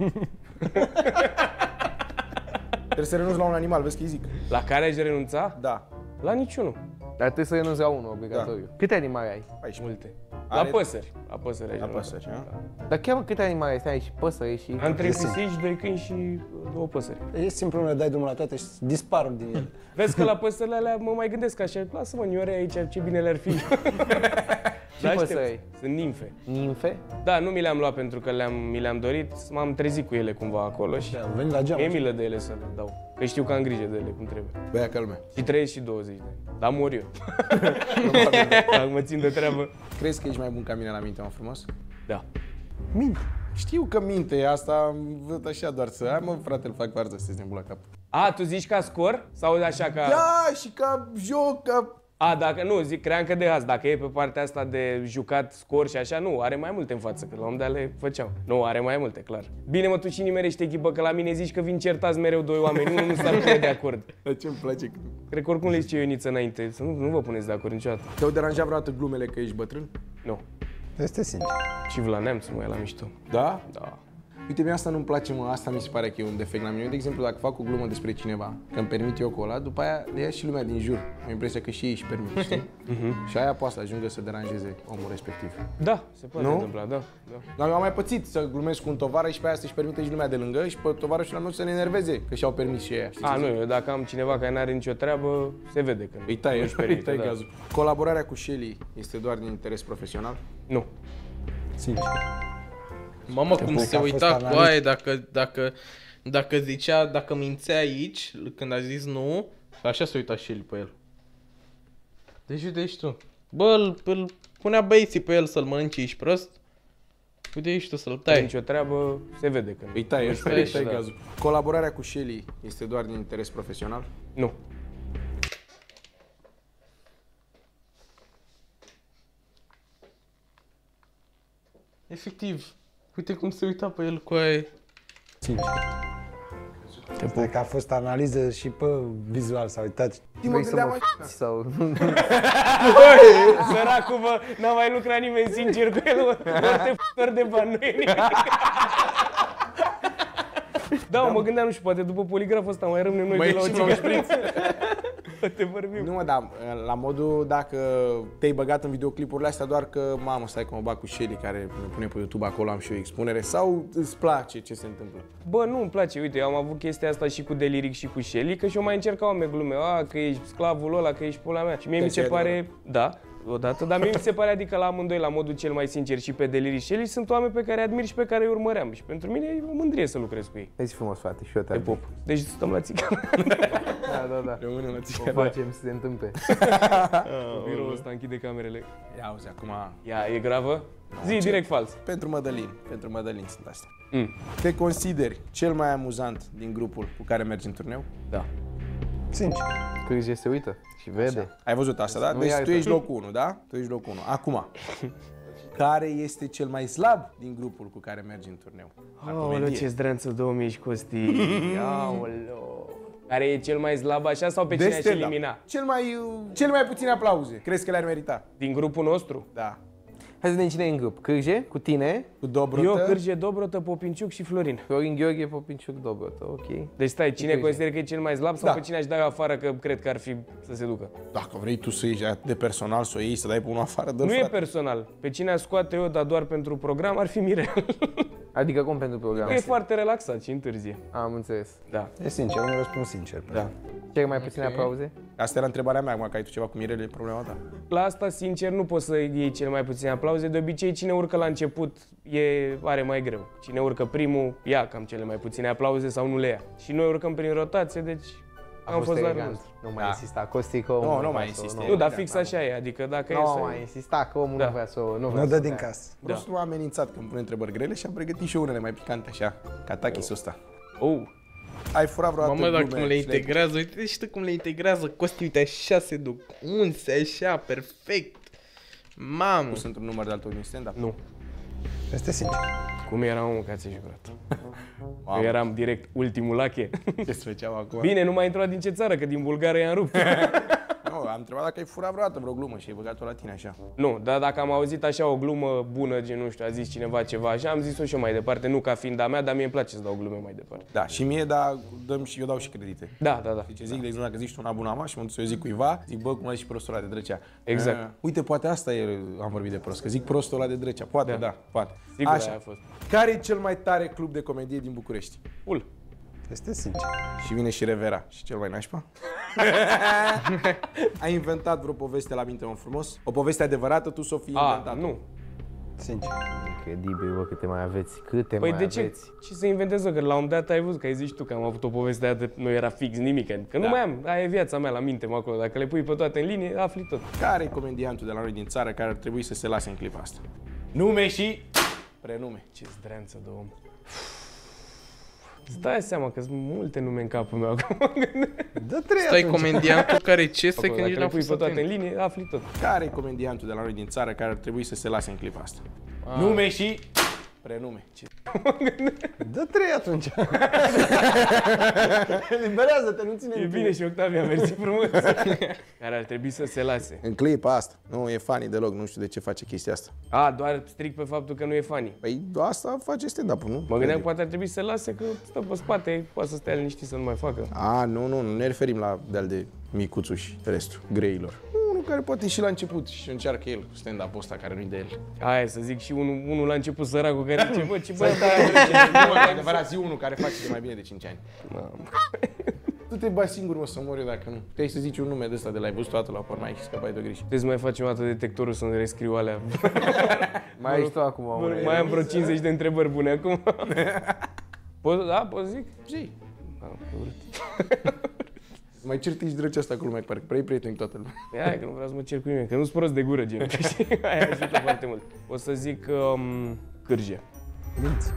Trebuie să renunți la un animal, vezi că îi zic. La care aș renunța? Da. La niciunul. Dar trebuie să renunți la unul obligatoriu. Câte animale ai? 14. Multe. La Are- păsări. La păsări. La ajung. păsări, a? Dar chiar câte animale ai și păsări și... Am trei pisici, doi câini și două păsări. E simplu, nu le dai drumul la toate și dispar din ele. Vezi că la păsările alea mă mai gândesc așa, lasă-mă niore aici, ce bine le-ar fi. Ce aștept. păsări? Sunt nimfe. Nimfe? Da, nu mi le-am luat pentru că le-am, mi le-am dorit, m-am trezit cu ele cumva acolo și Am venit la geam. mi-e milă de ele să le dau. Că știu că am grijă de ele cum trebuie. Băia ca lumea. Și 30 și 20 de ani. Dar mor eu. Dacă mă țin de treabă. Crezi că ești mai bun ca mine la minte, mă frumos? Da. Mint. Știu că minte, asta am văzut așa doar să... Hai mă, frate, îl fac varză să te la cap. A, tu zici ca scor? Sau așa ca... Da, și ca joc, ca... A, dacă nu, zic, cream că de azi, dacă e pe partea asta de jucat scor și așa, nu, are mai multe în față, că la un dat le făceam. Nu, are mai multe, clar. Bine, mă, tu și nimerești echipă, că la mine zici că vin certați mereu doi oameni, unul nu s-ar pune de acord. Dar ce-mi place că... Cred că oricum le zice Ioniță înainte, să nu, nu vă puneți de acord niciodată. Te-au deranjat vreodată glumele că ești bătrân? Nu. Este sincer. Și la neamț mai e la mișto. Da? Da. Uite, mie asta nu-mi place, mă, asta mi se pare că e un defect la mine. Eu, de exemplu, dacă fac o glumă despre cineva, că îmi permit eu cu ăla, după aia le ia și lumea din jur. Am impresia că și ei își permit, știi? și aia poate să ajungă să deranjeze omul respectiv. Da, se poate Nu? întâmpla, da. da. Dar eu am mai pățit să glumesc cu un tovară și pe aia să-și permite și lumea de lângă și pe tovarășul meu să ne enerveze, că și-au permis și ei. A, nu, eu dacă am cineva care n-are nicio treabă, se vede că Îi tai, nu-și îi permite, tai da. gazul. Colaborarea cu Shelly este doar din interes profesional? Nu. Sincer. Mamă, cum pui se că a fost uita cu analist. aia dacă, dacă, dacă zicea, dacă mințea aici, când a zis nu, așa se uita și el pe el. Deci uite ești tu. Bă, îl, îl punea băieții pe el să-l mănânce, ești prost? Uite ești tu să-l Are tai. nicio treabă, se vede că Îi tai, îi tai tai, și tai da. gazul. Colaborarea cu Shelly este doar din interes profesional? Nu. Efectiv. Uite cum se uita pe el cu aia. Cred că a fost analiză și pe vizual, s-a uitat. Vrei să mă f- sau... Săracul, bă, n-a mai lucrat nimeni sincer cu el, bă. Foarte f***ări de bani, nu e nimic. Da, mă, mă gândeam, nu știu, poate după poligraful ăsta mai rămânem noi Mai de la o ieșim la un țigară. Te vorbim. Nu mă, dar la modul dacă te-ai băgat în videoclipurile astea doar că, mamă, stai că mă bag cu Shelly care ne pune pe YouTube, acolo am și eu expunere, sau îți place ce se întâmplă? Bă, nu îmi place, uite, eu am avut chestia asta și cu Deliric și cu Shelly, că și eu mai încercau oameni glume, a, că ești sclavul ăla, că ești pula mea. Și mie mi Deci se e pare, da, odată, dar mie mi se pare, adică la amândoi, la modul cel mai sincer și pe Deliric și Shelly, sunt oameni pe care îi admir și pe care îi urmăream. Și pentru mine e o mândrie să lucrez cu ei. Ești frumos, frate, și eu te De admir. pop. Deci stăm la țigară. Da, da, da. Rămâne la O țigară. facem să se întâmple. Biroul ăsta închide camerele. Ia auzi, acum, Ia, e gravă? Zi, direct fals. pentru Mădălin, pentru Mădălin sunt astea. Mm. Te consideri cel mai amuzant din grupul cu care mergi în turneu? Da. Sincer. Cârje se uită și vede. Ai văzut asta, da? Nu Deci iartă. tu ești locul 1, da? Tu ești locul 1. Acum, care este cel mai slab din grupul cu care mergi în turneu? Aoleu, ce zdreanță 2000 și Costi. Aoleu. Care e cel mai slab așa sau pe De cine aș stand-up. elimina? Cel mai, uh, cel mai puține aplauze. Crezi că le-ar merita? Din grupul nostru? Da. Hai să vedem cine e în grup. Cârje, cu tine, Cu Dobrotă. Eu, Cârje, Dobrotă, Popinciuc și Florin. Florin Gheorghe, Popinciuc, Dobrotă, ok. Deci stai, cine Cârje. consider că e cel mai slab sau Da. pe cine aș da eu afară că cred că ar fi să se ducă? Dacă vrei tu să ieși atât de personal, să o iei, să dai pe unul afară, dă Nu e frate. personal. Pe cine aș scoate eu, dar doar pentru program, ar fi Mirel. Adică cum pentru program? e foarte relaxat și întârzie. Am înțeles. Da. E sincer, un răspuns sincer. Da. Cel mai puține aplauze? Asta era întrebarea mea, acum că ai tu ceva cu Mirele, e problema ta. La asta, sincer, nu poți să iei cel mai puține aplauze. De obicei, cine urcă la început e, are mai greu. Cine urcă primul, ia cam cele mai puține aplauze sau nu le ia. Și noi urcăm prin rotație, deci A am fost la elegant. rând. Nu mai Da. insista, Costi, că Nu, omul nu mai vrea să- insiste. Nu, Nu, dar Da, fix da. așa e. Adică dacă e nu să... mai insista că omul Da. nu vrea să o... Nu, vrea Nu să dă o din dea. casă. Prostul m-a amenințat că îmi pune întrebări grele și am pregătit și eu unele mai picante așa, ca tachisul ăsta. Oh, Ai furat vreodată Mamă, dacă glume cum le și le-ai- integrează, uite și tu cum le integrează Costi, uite așa se duc, unse, așa, perfect. Mamă. pus într-un număr de altul din stand-up? nu. Este sincer. Cum era omul că ți jurat? Mamă. Eu eram direct ultimul lache. Ce se făceam acum? Bine, nu mai intrat din ce țară, că din Bulgaria i-am rupt. nu, am întrebat dacă ai furat vreodată vreo glumă și ai băgat-o la tine așa. Nu, dar dacă am auzit așa o glumă bună, gen nu știu, a zis cineva ceva așa, am zis-o și eu mai departe, nu ca fiind a mea, dar mie îmi place să dau glume mai departe. Da, și mie, dar dăm și eu dau și credite. Da, da, da. Deci zic, de exemplu, dacă zici tu un abonament și mă duc să eu zic cuiva, zic, bă, cum ai și prostul ăla de drăcea. Exact. Uh, uite, poate asta e, am vorbit de prost, că zic prostul ăla de drăcea. Poate, da, da poate. Sigur, Așa. aia a fost. Care e cel mai tare club de comedie din București? Ul. Este sincer. Și vine și Revera. Și cel mai nașpa? Ai inventat vreo poveste la minte, mă frumos? O poveste adevărată, tu s-o fi A, inventat. nu. Sincer. Incredibil, bă, câte mai aveți, câte Păi mai de ce? aveți. Ce să inventez eu? Că la un dat ai văzut că ai zis tu că am avut o poveste aia de nu era fix nimic. Că nu mai am, aia e viața mea la minte mă acolo. Dacă le pui pe toate în linie, afli tot. Care e comediantul de la noi din țară care ar trebui să se lase în clipa asta? Nume și prenume. Ce zdreanță de om. Îți dai seama că sunt multe nume în capul meu acum. Dă trei Stai atunci. comediantul care ce stai Acolo, că dacă nici le n-am pui fost pe toate în atent. linie, afli tot. Care e comediantul de la noi din țară care ar trebui să se lase în clipa asta? Nume și prenume. Ce? Dă trei atunci. Eliberează-te, nu ține E bine și Octavia, mersi frumos. Care ar trebui să se lase. În clipa asta. Nu e funny deloc, nu știu de ce face chestia asta. A, doar strict pe faptul că nu e funny. Păi asta face stand-up-ul, nu? Mă gândeam că poate ar trebui să se lase că stă pe spate, poate să stea liniștit să nu mai facă. A, nu, nu, nu ne referim la de de micuțul și restul, greilor. Unul care poate și la început și încearcă el cu stand-up-ul ăsta care nu-i de el. Aia să zic și unul, unul la început săracul care zice, bă, ce băiat Nu, mă, adevărat, zi unul care face de mai bine de 5 ani. Tu te bagi singur, mă, să mor eu dacă nu. Te-ai să zici un nume de ăsta de la ai văzut toată la pormai și scăpai de griji. Trebuie să mai facem o dată detectorul să-mi rescriu alea. Mai ești tu acum, Bă, mă. mai am vreo 50 de întrebări bune acum. Pot, da, pot zic? Zi. Da, urât. Mai certi și drăcea asta cu lumea, parcă prea e prieten cu toată lumea. Hai că nu vreau să mă cer cu nimeni, că nu-s prost de gură, gen. știi? Aia ajută foarte mult. O să zic um, cârje. Minți.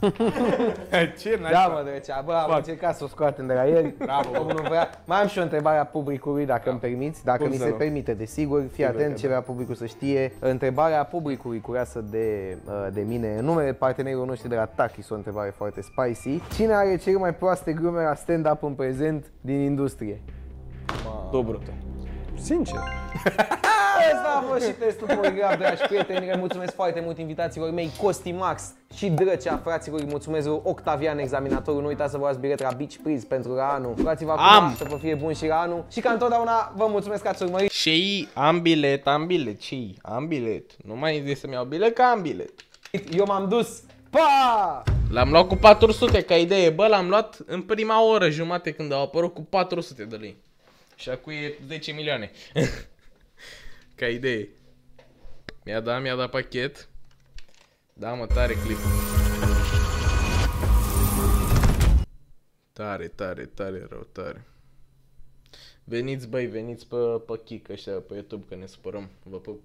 Ce n-ai Da, mă, drăcea, bă, am Fac. încercat să o scoatem de la el. Bravo, bă. Omul nu vrea. Mai am și o întrebare a publicului, dacă îmi permiți, dacă Cum mi să se nu? permite, desigur. Fii atent ce vrea publicul să știe. Întrebarea publicului curioasă de, uh, de mine, în numele partenerilor noștri de la Takis, o întrebare foarte spicy. Cine are cele mai proaste glume la stand-up în prezent din industrie? Dobrotă. Sincer. Asta a fost și testul poligraf, dragi prieteni. Le mulțumesc foarte mult invitațiilor mei, Costi Max și Drăcea, fraților. Îi mulțumesc lui Octavian, examinatorul. Nu uitați să vă luați bilet la Beach Priz pentru la anul. Luați-vă acum Am. să vă fie bun și la anul. Și ca întotdeauna, vă mulțumesc că ați urmărit. Și am bilet, am bilet, ce Am bilet. Nu mai zic să-mi iau bilet, că am bilet. Eu m-am dus. Pa! L-am luat cu 400 ca idee, bă, l-am luat în prima oră jumate când au apărut cu 400 de lei. Și acum e 10 milioane. ca idee. Mi-a dat, mi-a dat pachet. Da, mă, tare clip. Tare, tare, tare rău, tare. Veniți, băi, veniți pe, pe Kik ăștia, pe YouTube, că ne supărăm. Vă pup.